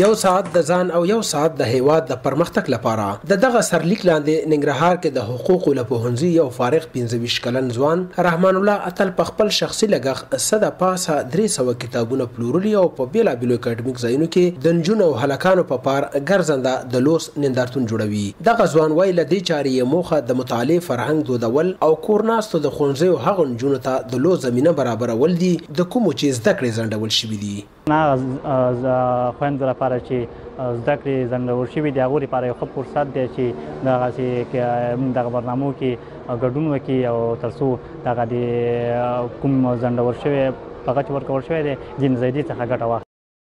یو ساعت د ځان او یو ساعت د هېواد د پرمختګ لپاره د دغه سرلیک لاندې ننګرهار کې د حقوقو له پوهنځي یو فارغ پنځه ویشت کلن ځوان رحمان الله اتل په خپل شخصي لګښت څه د پاسه درې سوه کتابونه پلورلي او په بېلابېلو اکاډمیک ځایونو کې د نجونو او هلکانو په پار ګرځنده د لوست نندارتون جوړوي دغه ځوان وايي له دې چارې یې موخه د مطالعې فرهنګ دودول او کور ناستو د ښوونځیو هغو نجونو ته د لوست زمینه برابرول دي د کومو چې زده کړې ځنډول شوي دي. نه خویندو لپاره چې زده کړې ځنډول شوي دي هغو لپاره یو ښه فرصت دی چې دغسې دغه برنامو کې ګډون وکړي او تر څو دغه د کوم ځنډول شوی هغه چې ورکول شوی دی دین زیدي څخه ګټه واخلي